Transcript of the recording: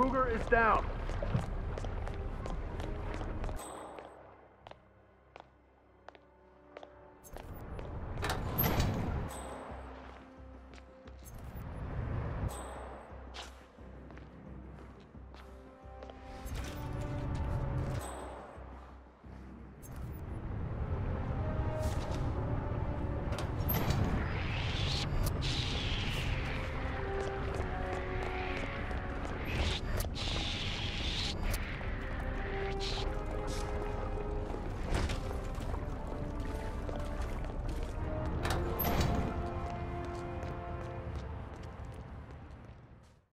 Kruger is down.